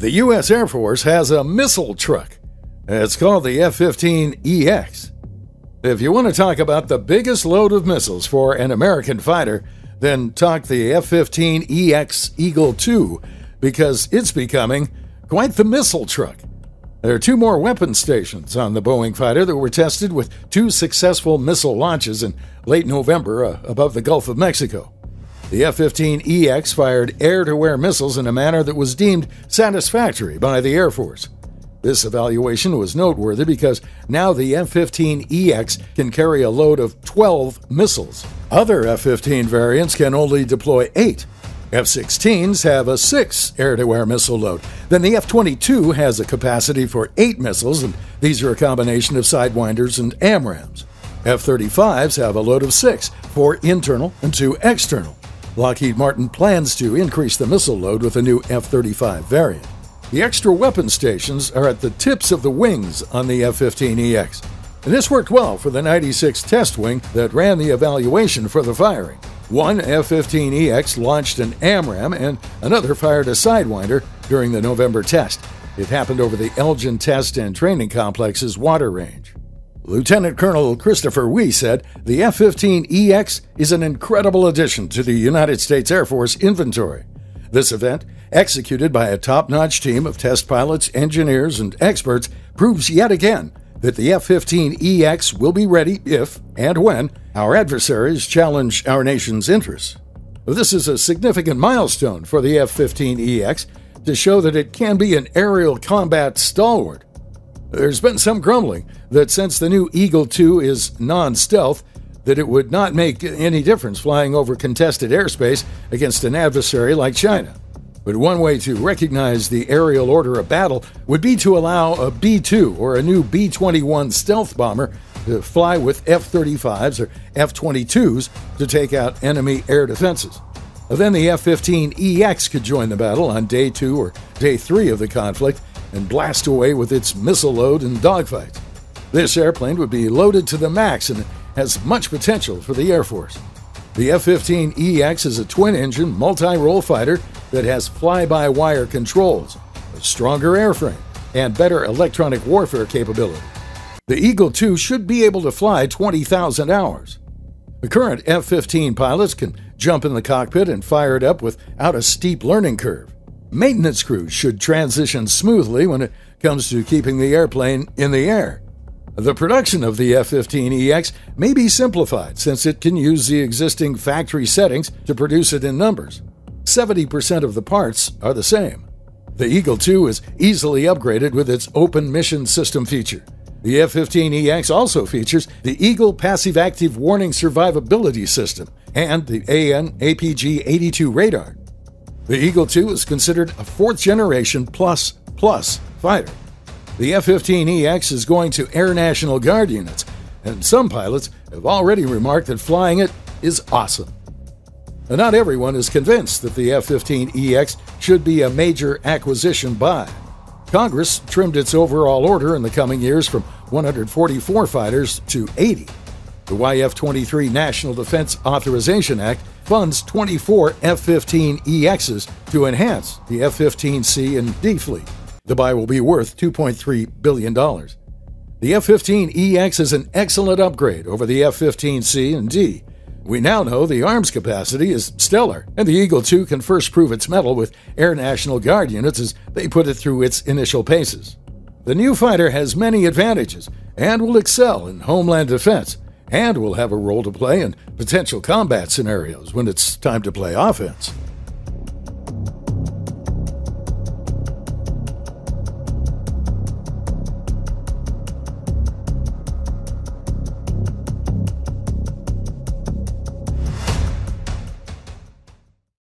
The U.S. Air Force has a missile truck. It's called the F 15EX. If you want to talk about the biggest load of missiles for an American fighter, then talk the F 15EX Eagle II, because it's becoming quite the missile truck. There are two more weapon stations on the Boeing fighter that were tested with two successful missile launches in late November uh, above the Gulf of Mexico. The F 15EX fired air to air missiles in a manner that was deemed satisfactory by the Air Force. This evaluation was noteworthy because now the F 15EX can carry a load of 12 missiles. Other F 15 variants can only deploy 8. F 16s have a 6 air to air missile load. Then the F 22 has a capacity for 8 missiles, and these are a combination of Sidewinders and AMRAAMs. F 35s have a load of 6, 4 internal and 2 external. Lockheed Martin plans to increase the missile load with a new F 35 variant. The extra weapon stations are at the tips of the wings on the F 15EX. And this worked well for the 96 test wing that ran the evaluation for the firing. One F 15EX launched an AMRAAM and another fired a Sidewinder during the November test. It happened over the Eglin Test and Training Complex's water range. Lieutenant Colonel Christopher Wee said the F 15EX is an incredible addition to the United States Air Force inventory. This event, executed by a top notch team of test pilots, engineers, and experts, proves yet again that the F 15EX will be ready if and when our adversaries challenge our nation's interests. This is a significant milestone for the F 15EX to show that it can be an aerial combat stalwart. There's been some grumbling that since the new Eagle II is non stealth, that it would not make any difference flying over contested airspace against an adversary like China. But one way to recognize the aerial order of battle would be to allow a B 2 or a new B 21 stealth bomber to fly with F 35s or F 22s to take out enemy air defenses. Then the F 15EX could join the battle on day two or day three of the conflict and blast away with its missile load and dogfights. This airplane would be loaded to the max and has much potential for the Air Force. The F 15EX is a twin engine, multi role fighter that has fly by wire controls, a stronger airframe, and better electronic warfare capability. The Eagle II should be able to fly 20,000 hours. The current F 15 pilots can jump in the cockpit and fire it up without a steep learning curve. Maintenance crews should transition smoothly when it comes to keeping the airplane in the air. The production of the F 15EX may be simplified since it can use the existing factory settings to produce it in numbers. 70% of the parts are the same. The Eagle II is easily upgraded with its Open Mission System feature. The F 15EX also features the Eagle Passive Active Warning Survivability System and the AN APG 82 radar. The Eagle II is considered a fourth generation plus plus fighter. The F 15EX is going to Air National Guard units, and some pilots have already remarked that flying it is awesome. And not everyone is convinced that the F 15EX should be a major acquisition buy. Congress trimmed its overall order in the coming years from 144 fighters to 80. The FY 23 National Defense Authorization Act funds 24 F 15EXs to enhance the F 15C and D fleet. The buy will be worth $2.3 billion. The F 15EX is an excellent upgrade over the F 15C and D. We now know the arms capacity is stellar, and the Eagle II can first prove its mettle with Air National Guard units as they put it through its initial paces. The new fighter has many advantages and will excel in homeland defense, and will have a role to play in potential combat scenarios when it's time to play offense.